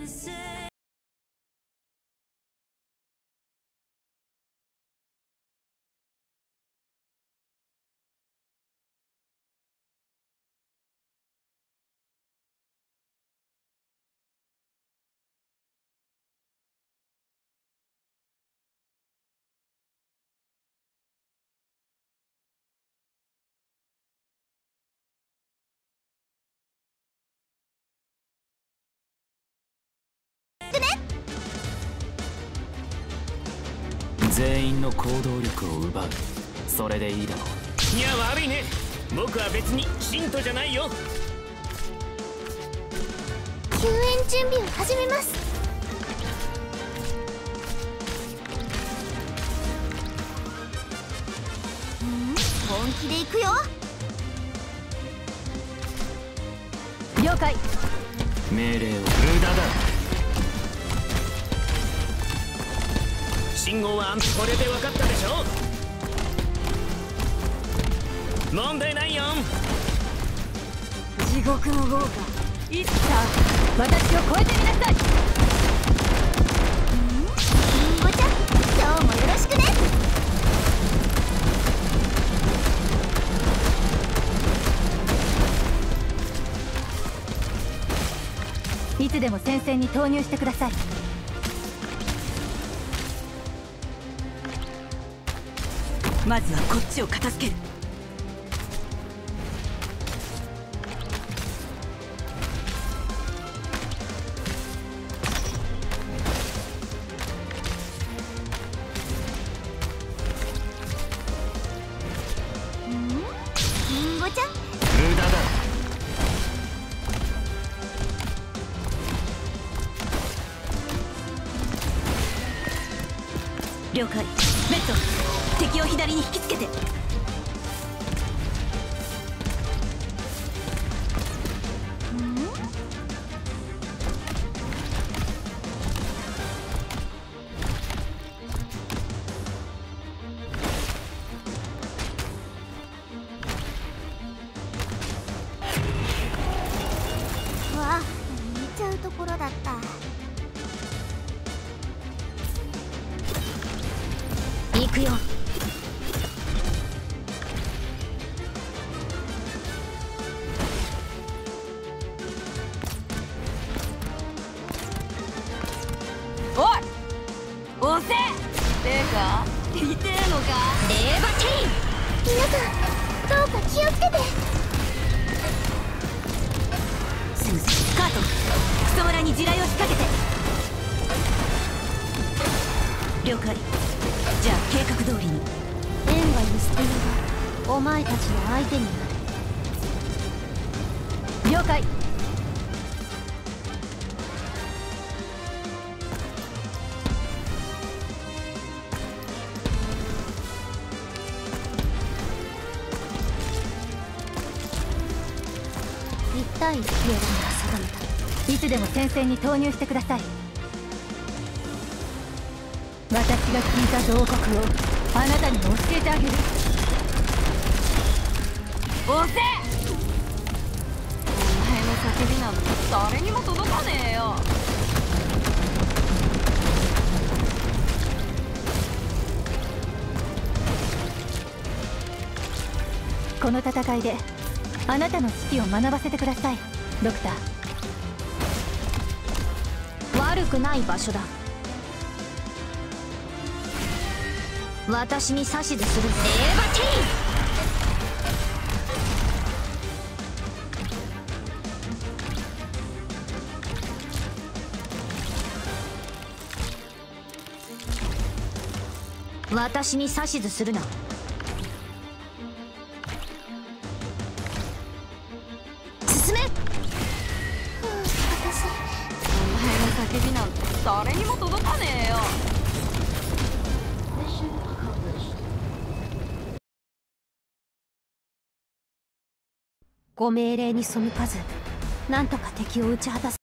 innocent 全員の行動力を奪う。それでいいだろう。いや悪いね。僕は別に信徒じゃないよ。救援準備を始めます。ん本気で行くよ。了解。命令を。無駄だ信号はこれで分かったでしょ？問題ないよ。地獄の豪華。いつか私を超えてみなさい。りん？ごちゃん今日もよろしくね。いつでも戦線に投入してください。まずはこっちを片付ける。りん？ごちゃん？無駄だ。了解。メット敵を左に引きつけて。うわ見ちゃうところだった。行くよせてか痛えのかレーバティ皆さんどうか気をつけて。スーズカートクソ村に地雷を仕掛けて。了解じゃあ計画通りに。縁がユスティナがお前たちの相手に。なる了解一対一を定めた。いつでも戦線に投入してください。私が聞いた同国をあなたにも教えてあげる。押せ！お前の叫びなんて誰にも届かねえよ。この戦いであなたの指揮を学ばせてください。ドクター。悪くない場所だ。私に指図する。レーバティーン。私に指図するな進め。私お前の叫びなんて誰にも届かねえよ。ご命令に背かずなんとか敵を打ち果たす